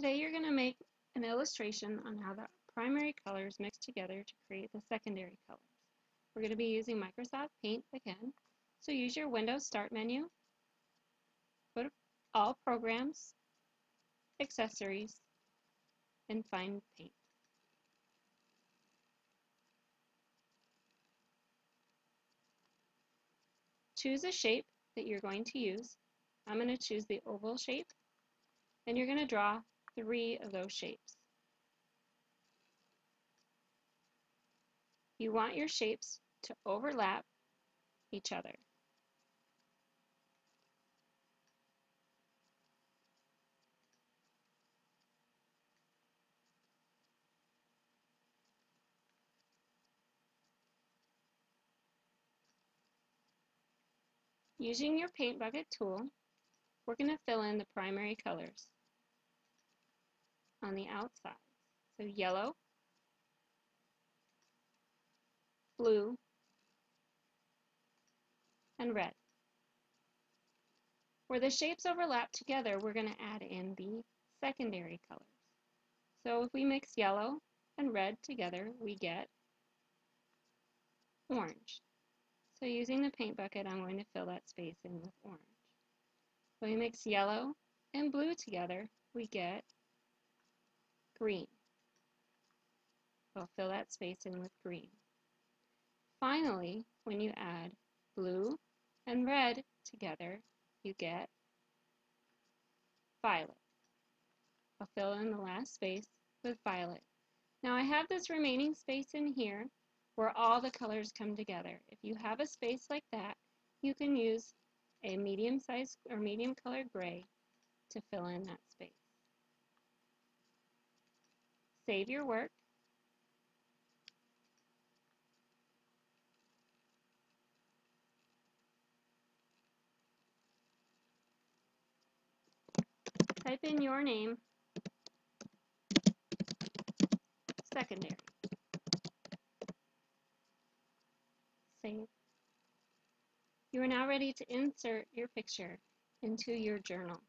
Today you're going to make an illustration on how the primary colors mix together to create the secondary colors. We're going to be using Microsoft Paint again. So use your Windows Start menu, go to All Programs, Accessories, and find Paint. Choose a shape that you're going to use. I'm going to choose the oval shape, and you're going to draw three of those shapes. You want your shapes to overlap each other. Using your paint bucket tool, we're going to fill in the primary colors on the outside. So yellow, blue, and red. Where the shapes overlap together, we're going to add in the secondary colors. So if we mix yellow and red together, we get orange. So using the paint bucket, I'm going to fill that space in with orange. When we mix yellow and blue together, we get green. I'll fill that space in with green. Finally, when you add blue and red together, you get violet. I'll fill in the last space with violet. Now I have this remaining space in here where all the colors come together. If you have a space like that, you can use a medium size or medium colored gray to fill in that space. Save your work. Type in your name, secondary. Save. You are now ready to insert your picture into your journal.